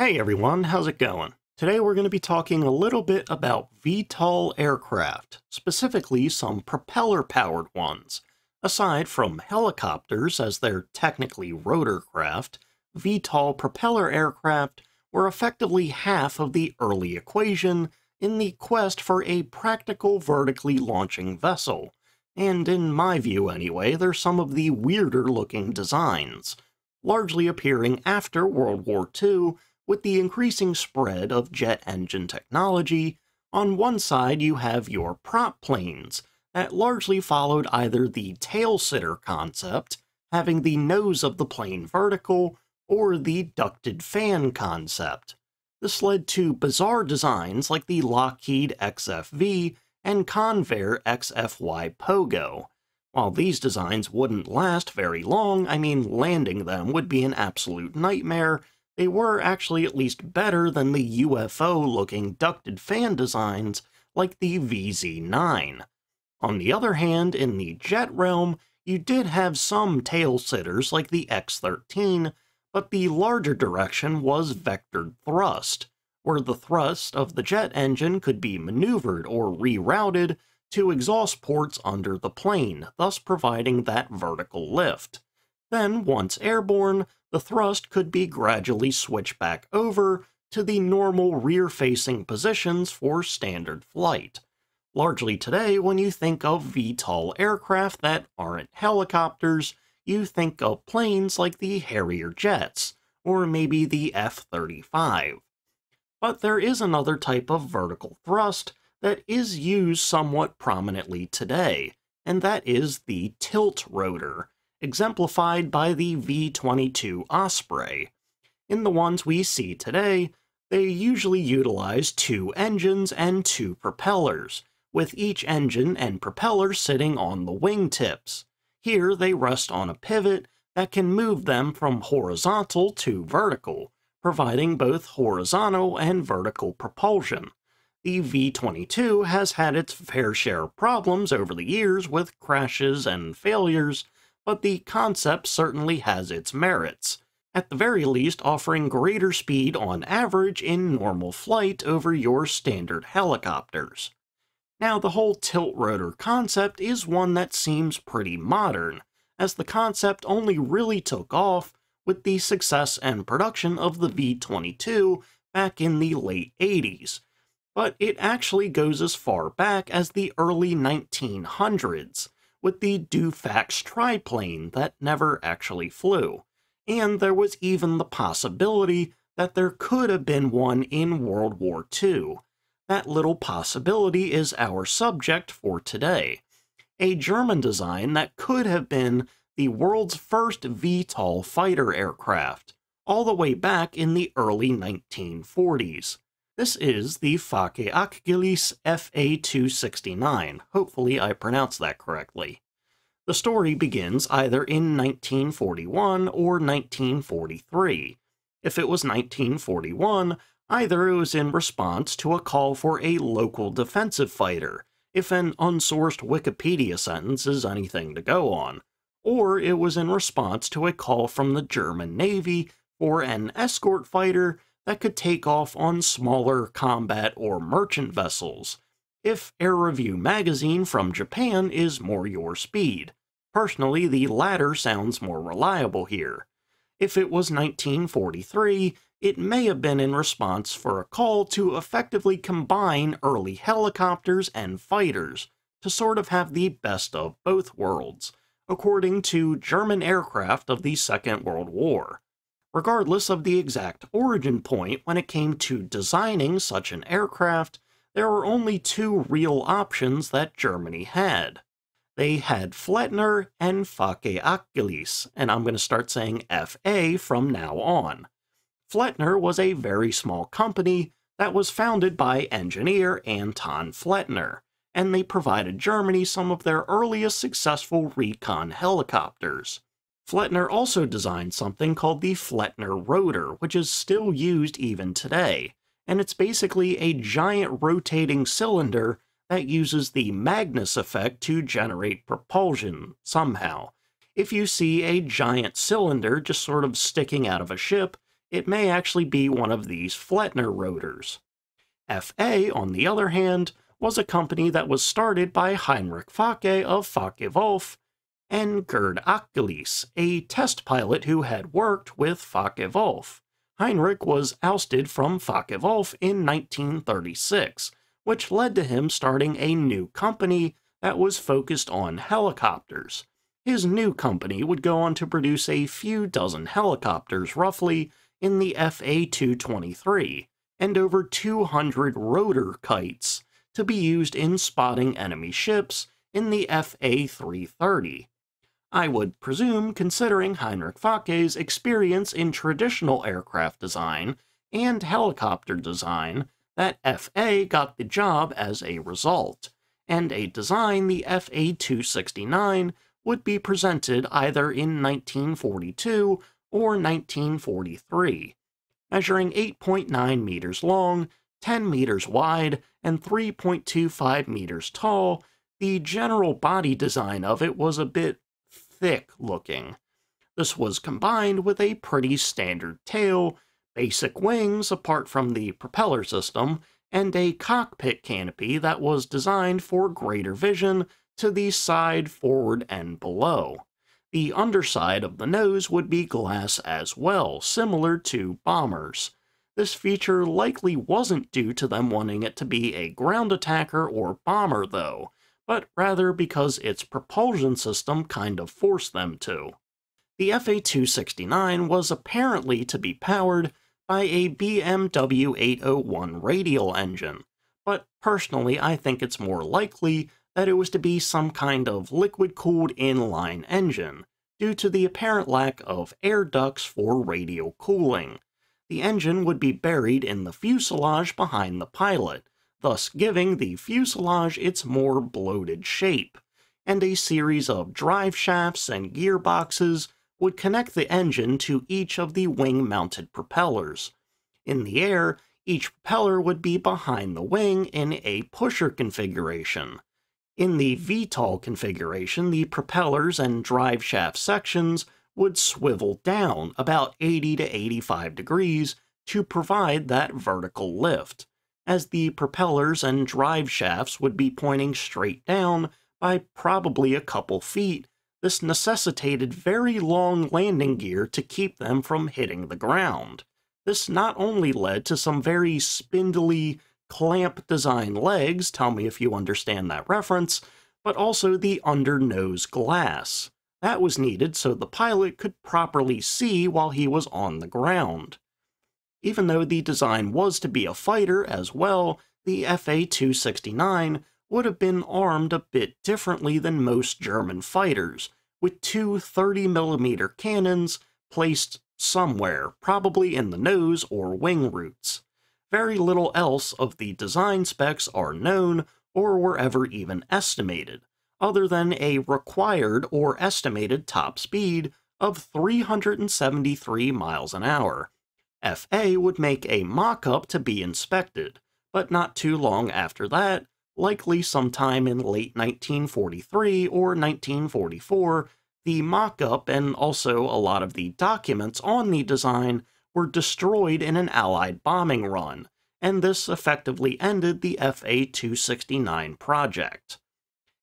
Hey everyone, how's it going? Today we're going to be talking a little bit about VTOL aircraft, specifically some propeller-powered ones. Aside from helicopters, as they're technically rotorcraft, VTOL propeller aircraft were effectively half of the early equation in the quest for a practical vertically launching vessel. And in my view anyway, they're some of the weirder looking designs, largely appearing after World War II with the increasing spread of jet engine technology, on one side you have your prop planes, that largely followed either the tail sitter concept, having the nose of the plane vertical, or the ducted fan concept. This led to bizarre designs like the Lockheed XFV and Convair XFY Pogo. While these designs wouldn't last very long, I mean landing them would be an absolute nightmare, they were actually at least better than the UFO-looking ducted fan designs like the VZ-9. On the other hand, in the jet realm, you did have some tail sitters like the X-13, but the larger direction was vectored thrust, where the thrust of the jet engine could be maneuvered or rerouted to exhaust ports under the plane, thus providing that vertical lift. Then, once airborne, the thrust could be gradually switched back over to the normal rear-facing positions for standard flight. Largely today, when you think of VTOL aircraft that aren't helicopters, you think of planes like the Harrier jets, or maybe the F-35. But there is another type of vertical thrust that is used somewhat prominently today, and that is the tilt rotor, exemplified by the V-22 Osprey. In the ones we see today, they usually utilize two engines and two propellers, with each engine and propeller sitting on the wingtips. Here they rest on a pivot that can move them from horizontal to vertical, providing both horizontal and vertical propulsion. The V-22 has had its fair share of problems over the years with crashes and failures, but the concept certainly has its merits, at the very least offering greater speed on average in normal flight over your standard helicopters. Now, the whole tilt rotor concept is one that seems pretty modern, as the concept only really took off with the success and production of the V-22 back in the late 80s, but it actually goes as far back as the early 1900s, with the Dufacz triplane that never actually flew. And there was even the possibility that there could have been one in World War II. That little possibility is our subject for today. A German design that could have been the world's first VTOL fighter aircraft, all the way back in the early 1940s. This is the Focke Achgelis FA-269. Hopefully I pronounced that correctly. The story begins either in 1941 or 1943. If it was 1941, either it was in response to a call for a local defensive fighter, if an unsourced Wikipedia sentence is anything to go on, or it was in response to a call from the German Navy for an escort fighter that could take off on smaller combat or merchant vessels, if Air Review magazine from Japan is more your speed. Personally, the latter sounds more reliable here. If it was 1943, it may have been in response for a call to effectively combine early helicopters and fighters to sort of have the best of both worlds, according to German aircraft of the Second World War. Regardless of the exact origin point when it came to designing such an aircraft, there were only two real options that Germany had. They had Flettner and Focke Achgelis, and I'm going to start saying FA from now on. Flettner was a very small company that was founded by engineer Anton Flettner, and they provided Germany some of their earliest successful recon helicopters. Flettner also designed something called the Flettner rotor, which is still used even today, and it's basically a giant rotating cylinder that uses the Magnus effect to generate propulsion, somehow. If you see a giant cylinder just sort of sticking out of a ship, it may actually be one of these Flettner rotors. FA, on the other hand, was a company that was started by Heinrich Focke of Focke-Wulf and Gerd Achgelis, a test pilot who had worked with Focke-Wulf. Heinrich was ousted from Focke-Wulf in 1936, which led to him starting a new company that was focused on helicopters. His new company would go on to produce a few dozen helicopters, roughly, in the FA-223, and over 200 rotor kites to be used in spotting enemy ships in the FA-330. I would presume, considering Heinrich Focke's experience in traditional aircraft design and helicopter design, that FA got the job as a result, and a design the FA-269 would be presented either in 1942 or 1943, measuring 8.9 meters long, 10 meters wide, and 3.25 meters tall, the general body design of it was a bit thick looking. This was combined with a pretty standard tail, basic wings apart from the propeller system, and a cockpit canopy that was designed for greater vision to the side, forward, and below. The underside of the nose would be glass as well, similar to bombers. This feature likely wasn't due to them wanting it to be a ground attacker or bomber, though, but rather because its propulsion system kind of forced them to. The FA-269 was apparently to be powered by a BMW 801 radial engine, but personally I think it's more likely that it was to be some kind of liquid-cooled inline engine, due to the apparent lack of air ducts for radial cooling. The engine would be buried in the fuselage behind the pilot, thus giving the fuselage its more bloated shape, and a series of drive shafts and gearboxes would connect the engine to each of the wing-mounted propellers. In the air, each propeller would be behind the wing in a pusher configuration. In the VTOL configuration, the propellers and drive shaft sections would swivel down about 80 to 85 degrees to provide that vertical lift as the propellers and drive shafts would be pointing straight down by probably a couple feet. This necessitated very long landing gear to keep them from hitting the ground. This not only led to some very spindly, clamp design legs, tell me if you understand that reference, but also the under nose glass. That was needed so the pilot could properly see while he was on the ground. Even though the design was to be a fighter as well, the FA-269 would have been armed a bit differently than most German fighters, with two 30mm cannons placed somewhere, probably in the nose or wing roots. Very little else of the design specs are known or were ever even estimated, other than a required or estimated top speed of 373 miles an hour, FA would make a mock-up to be inspected, but not too long after that, likely sometime in late 1943 or 1944, the mock-up and also a lot of the documents on the design were destroyed in an Allied bombing run, and this effectively ended the FA-269 project.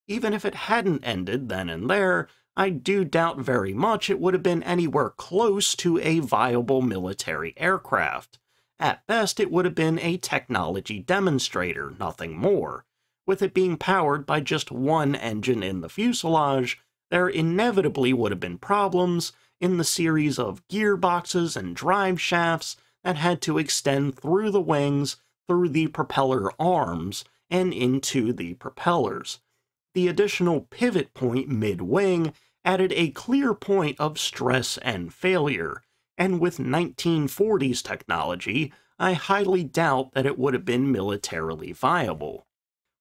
Even if it hadn't ended then and there, I do doubt very much it would have been anywhere close to a viable military aircraft. At best, it would have been a technology demonstrator, nothing more. With it being powered by just one engine in the fuselage, there inevitably would have been problems in the series of gearboxes and drive shafts that had to extend through the wings, through the propeller arms, and into the propellers. The additional pivot point mid-wing added a clear point of stress and failure, and with 1940s technology, I highly doubt that it would have been militarily viable.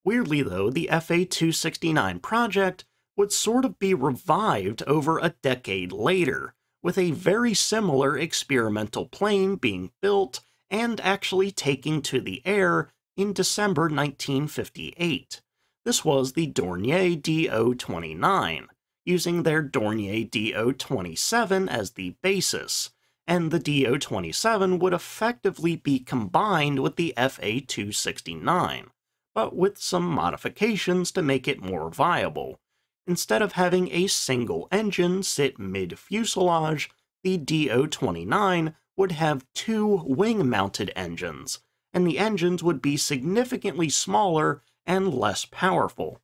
Weirdly though, the FA-269 project would sort of be revived over a decade later, with a very similar experimental plane being built and actually taking to the air in December 1958. This was the Dornier DO-29, using their Dornier DO-27 as the basis, and the DO-27 would effectively be combined with the FA-269, but with some modifications to make it more viable. Instead of having a single engine sit mid-fuselage, the DO-29 would have two wing-mounted engines, and the engines would be significantly smaller and less powerful.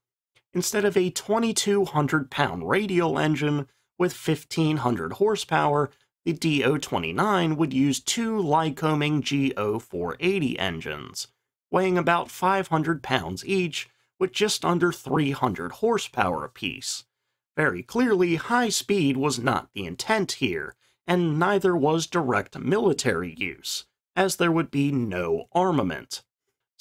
Instead of a 2,200-pound radial engine with 1,500 horsepower, the DO-29 would use two Lycoming GO-480 engines, weighing about 500 pounds each, with just under 300 horsepower apiece. Very clearly, high speed was not the intent here, and neither was direct military use, as there would be no armament.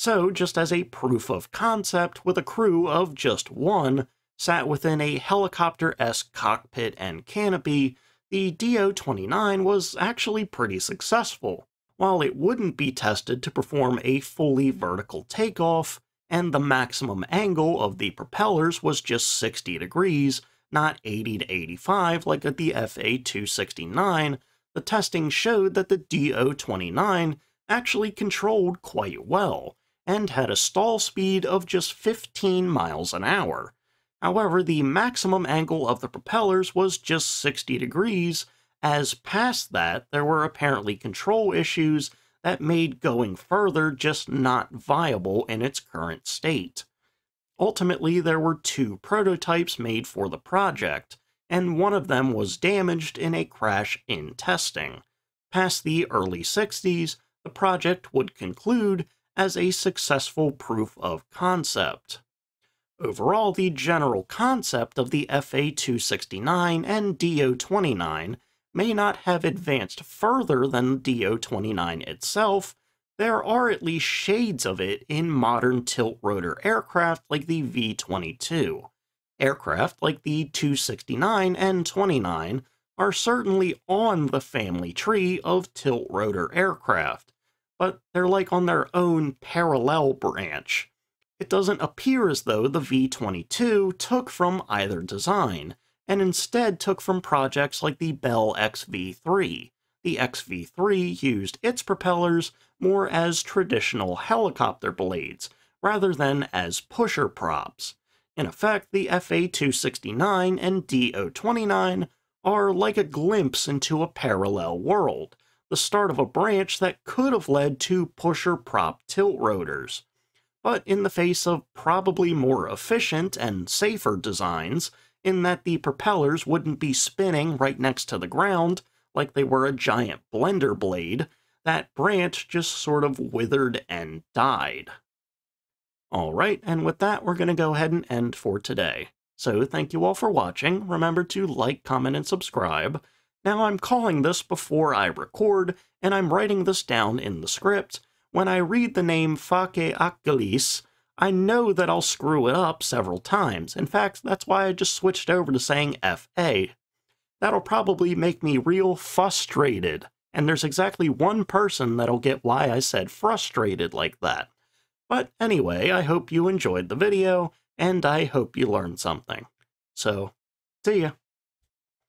So, just as a proof of concept with a crew of just one, sat within a helicopter-esque cockpit and canopy, the DO-29 was actually pretty successful. While it wouldn't be tested to perform a fully vertical takeoff, and the maximum angle of the propellers was just 60 degrees, not 80 to 85 like at the FA-269, the testing showed that the DO-29 actually controlled quite well, and had a stall speed of just 15 miles an hour, However, the maximum angle of the propellers was just 60 degrees, as past that there were apparently control issues that made going further just not viable in its current state. Ultimately, there were two prototypes made for the project, and one of them was damaged in a crash in testing. Past the early 60s, the project would conclude as a successful proof of concept. Overall, the general concept of the FA-269 and DO-29 may not have advanced further than DO-29 itself, there are at least shades of it in modern tilt-rotor aircraft like the V-22. Aircraft like the 269 and 29 are certainly on the family tree of tilt-rotor aircraft, but they're like on their own parallel branch it doesn't appear as though the V-22 took from either design, and instead took from projects like the Bell XV-3. The XV-3 used its propellers more as traditional helicopter blades, rather than as pusher props. In effect, the FA-269 and DO-29 are like a glimpse into a parallel world, the start of a branch that could have led to pusher prop tilt rotors but in the face of probably more efficient and safer designs, in that the propellers wouldn't be spinning right next to the ground like they were a giant blender blade, that branch just sort of withered and died. Alright, and with that, we're going to go ahead and end for today. So thank you all for watching, remember to like, comment, and subscribe. Now I'm calling this before I record, and I'm writing this down in the script, when I read the name Focke Achgelis, I know that I'll screw it up several times. In fact, that's why I just switched over to saying FA. That'll probably make me real frustrated, and there's exactly one person that'll get why I said frustrated like that. But anyway, I hope you enjoyed the video, and I hope you learned something. So, see ya.